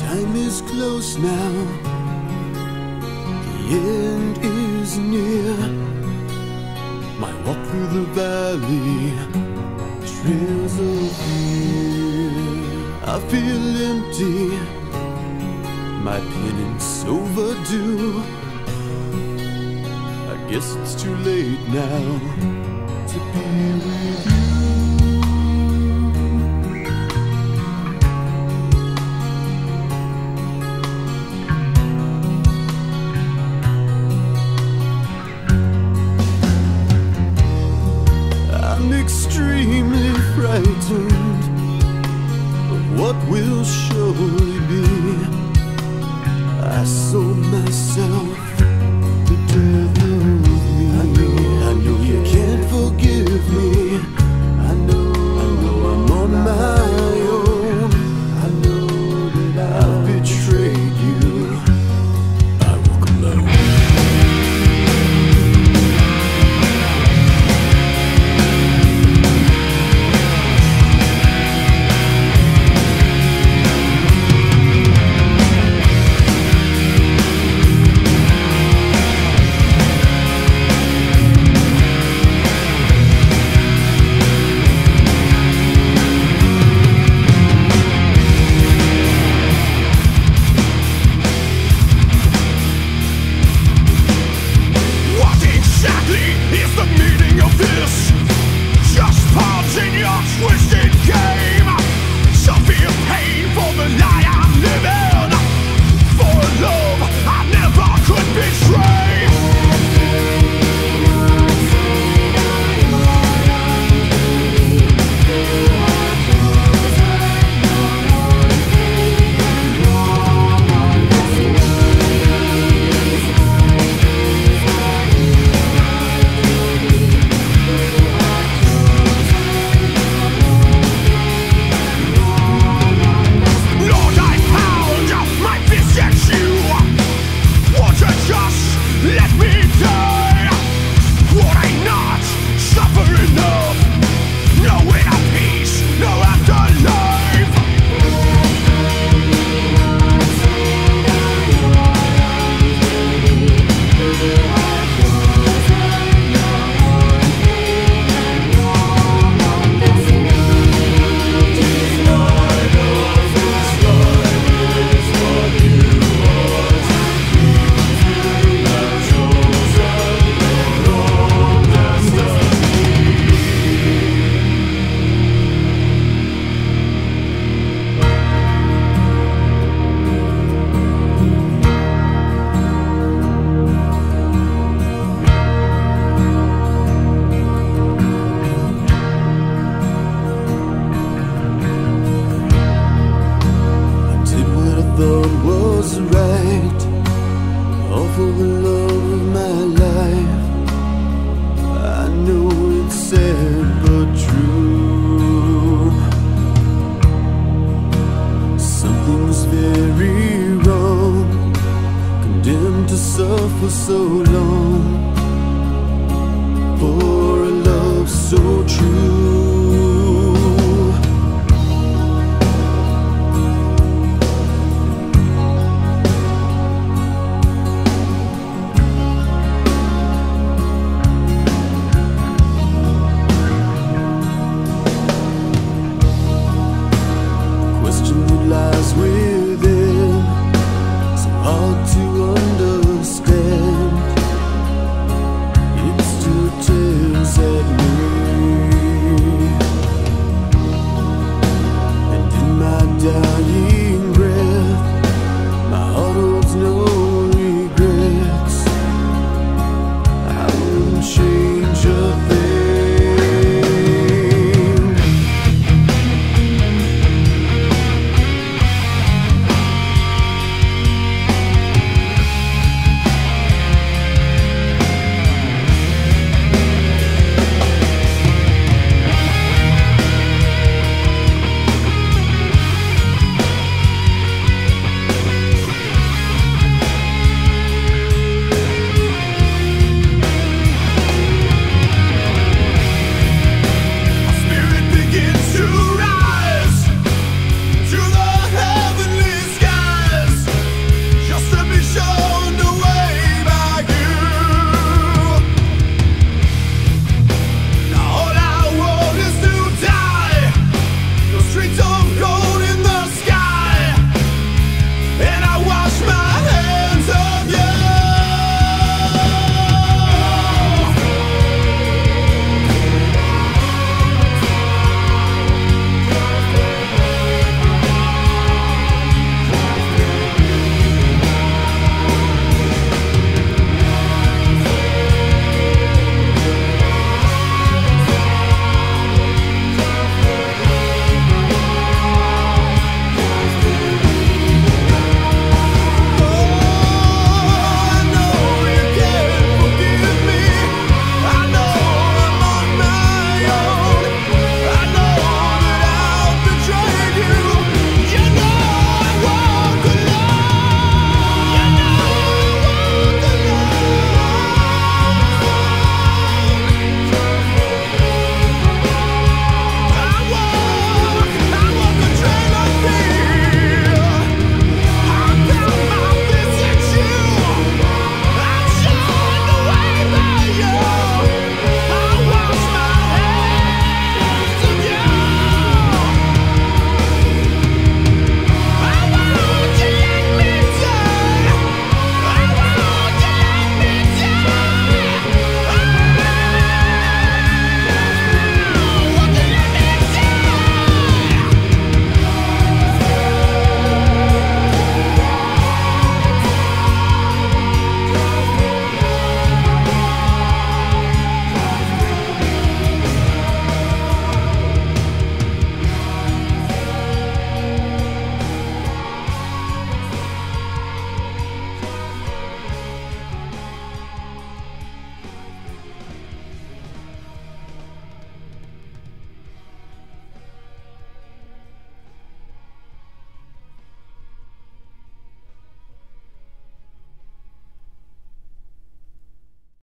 Time is close now. The end is near. My walk through the valley trails of fear. I feel empty. My penance overdue. I guess it's too late now to be with you. What will surely be. I sold myself the love of my life. I know it's sad but true. Something's very wrong, condemned to suffer so long for a love so true.